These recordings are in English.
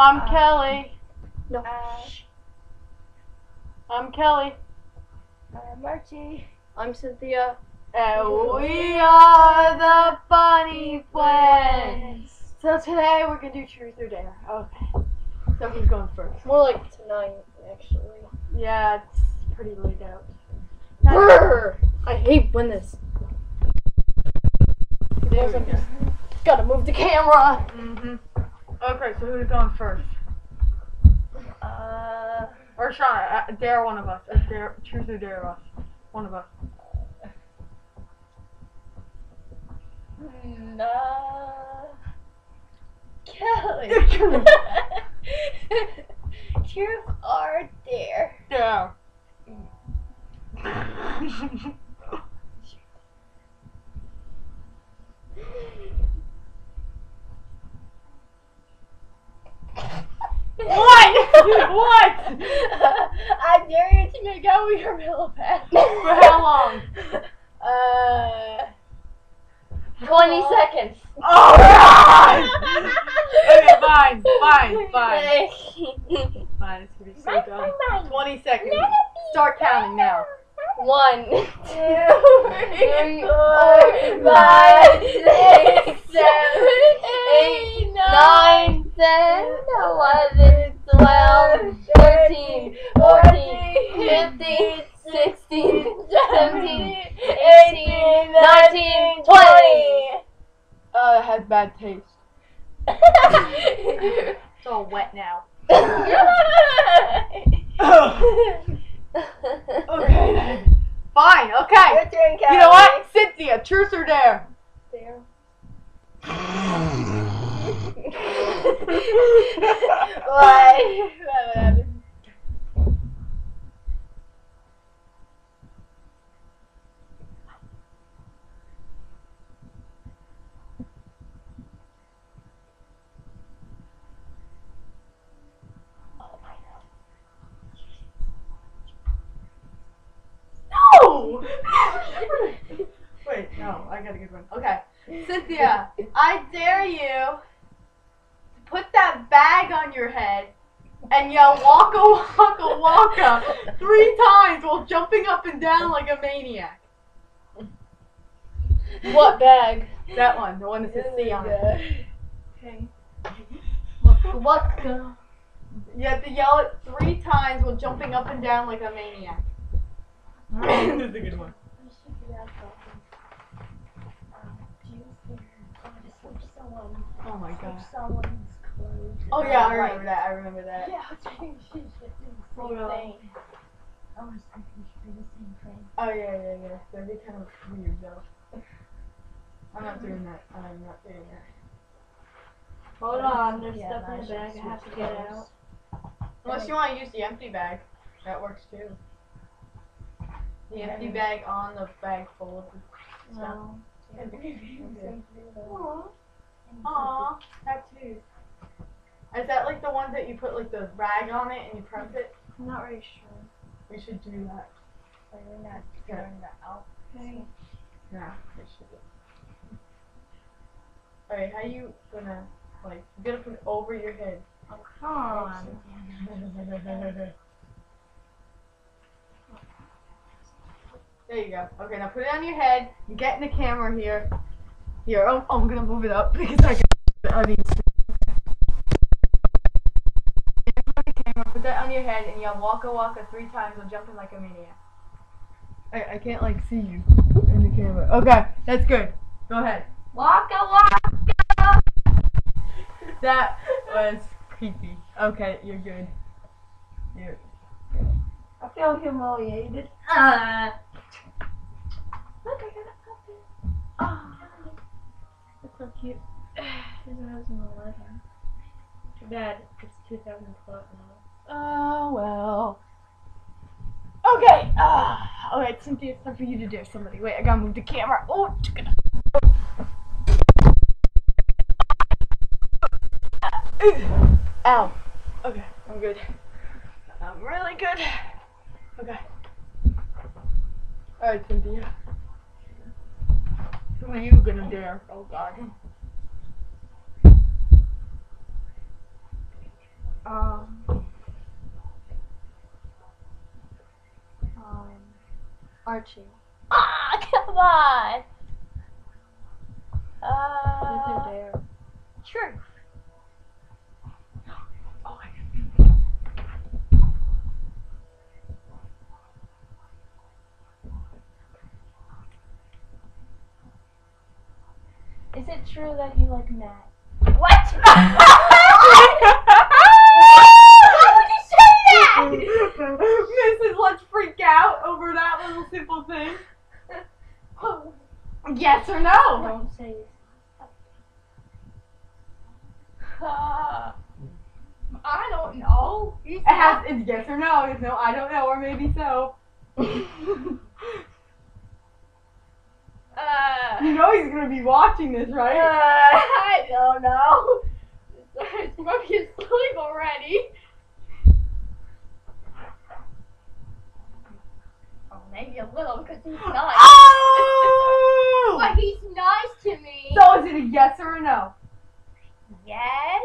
I'm Uh, Kelly. No. Uh, I'm Kelly. I'm Archie. I'm Cynthia. And we are the Funny Friends. So today we're gonna do truth or dare. Okay. So who's going first? More like tonight, actually. Yeah, it's pretty late out. Brr! I hate when this. There we go. Gotta move the camera. Mm-hmm. Okay, so who's going first? Uh, Or Sean, uh, dare one of us. Or dare, truth or dare us. One of us. nah. Kelly. Truth or dare? Dare. what? what? I you with your pillow pad. For how long? Uh, 20 seconds. Alright! okay, fine, fine, fine. Fine, it's gonna be so dumb. 20 seconds. Start counting now. One. Three, four, five, six, seven, eight, Nine, ten, eleven, twelve, thirteen, fourteen, fifteen, sixteen, seventeen, eighteen, nineteen, twenty. Uh, it has bad taste. It's all wet now. Okay then. Fine, okay. Your turn, Kelly. You know what? Cynthia, truth or dare? Dare. Why? What No! Wait, no, I got a good one. Okay. Cynthia, I dare you to put that bag on your head and yell waka waka waka three times while jumping up and down like a maniac. What bag? That one, the one that says C on it. Okay. What? You have to yell it three times while jumping up and down like a maniac. This is a good one. Let's figure out something. Do I'm gonna switch someone? Oh my god. someone's clothes. Oh yeah, I remember that. I remember that. Yeah, oh, I was thinking she should do the Hold same on. thing. I was thinking we should do the same thing. Oh yeah, yeah, yeah. That'd be kind of weird though. I'm not doing that. I'm not doing that. Hold on, there's Yeah, stuff in the bag I have to get clothes. out. Unless you want to use the empty bag, that works too. The empty bag on the bag full of stuff. No. Yeah, maybe we can that. Aww. Aww, tattoos. Is that like the ones that you put like the rag on it and you press it? I'm not really sure. We should do that. So you're not throwing that out. Okay. Yeah, we should. Alright, how you gonna like you gotta put it over your head. Oh, come on. There you go. Okay, now put it on your head. You get in the camera here. Here, oh, oh, I'm gonna move it up because I can. I the camera, put that on your head, and yell "Waka Waka" three times while jumping like a maniac. I, I can't like see you in the camera. Okay, that's good. Go ahead. Walk Waka waka. That was creepy. Okay, you're good. You're. I feel humiliated. Uh. Look, I got a puppy. Oh, that's so cute. 2011. Too bad it's 2012 now. Oh well. Okay. Uh, all right, Cynthia, it's time for you to dare somebody. Wait, I gotta move the camera. Oh, Ow. Okay, I'm good. I'm really good. Okay. All right, Cynthia. Who are you gonna dare? Oh God. Um. Um. Archie. Ah, come on. Truth or Uh, dare? truth. Is it true that you like Matt? What? Why would you say that? Mrs. Let's freak out over that little simple thing. Yes or no? Don't say it. Uh, I don't know. It has it's yes or no. It's no, I don't know, or maybe so. Uh, you know he's gonna be watching this, uh, right? I don't know. It's probably asleep already. Oh, maybe a little because he's nice. Oh! But he's nice to me. So is it a yes or a no? yes.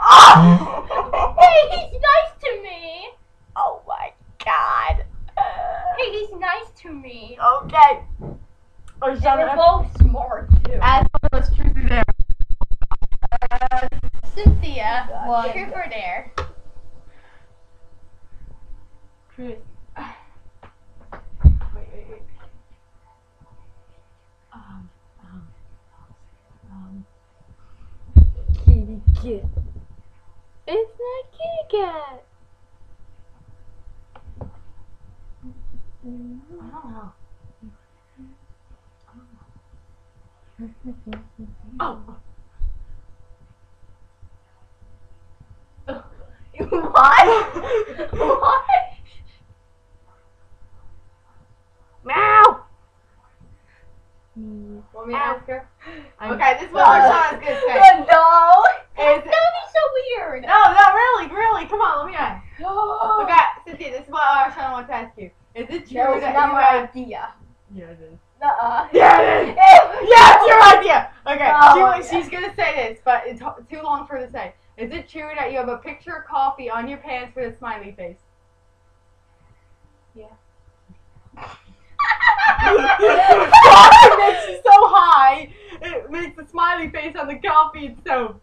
Oh! Hey, he's nice to me. oh my god. Hey, he's nice to me. Okay. Or And shut we're up. both smart too. As much truth is there. Uh, Cynthia, What? truth or dare? Truth. Wait, wait, wait. Um, um, um. Kitty cat. It's not kitty cat. I don't know. Oh. what? what? Meow. Want me to ask her? I'm- Okay, this is what Arshana's gonna say. no. Is It's gonna be so weird. no, no, really, really. Come on, let me ask. Okay, Cynthia, this is what Arshana wants to ask you. Is it true That was that not you my have? idea. Yeah, it is. Nuh-uh. Yeah, it is. Yeah, it's your idea. Okay, Oh, she, my she's gonna say this, but it's too long for her to say. Is it true that you have a picture of coffee on your pants with a smiley face? it makes you so high. It makes the smiley face on the coffee soap.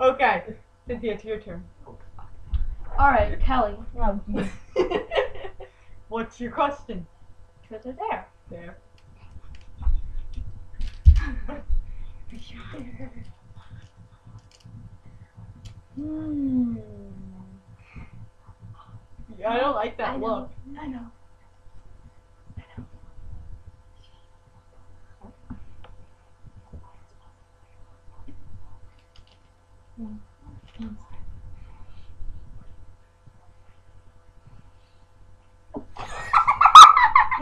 Okay, Cynthia, it's your turn. Alright, Kelly. Oh, What's your question? Truth or dare? There. Hmm. I don't like that look. I know. I know.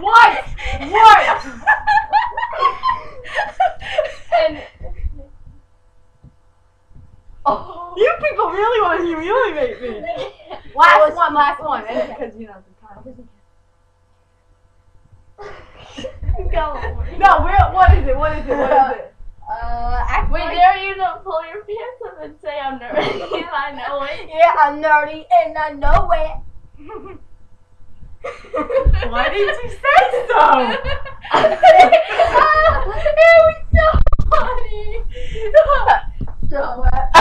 What? What? And oh, You people really want to humiliate me. Last was- one, last one. And because you know the time. go. No, real. What is it? What is it? What is it? Uh, act Wait, like- dare you to pull your pants up and say I'm nervous and I know it. Yeah, I'm nerdy and I know it. Why didn't you say so? it was so funny. so, All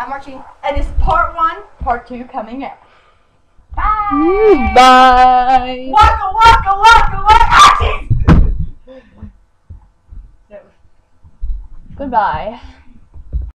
I'm Archie. And it's part one, part two coming out. Bye. Bye. Waka waka waka waka. Ah, Goodbye.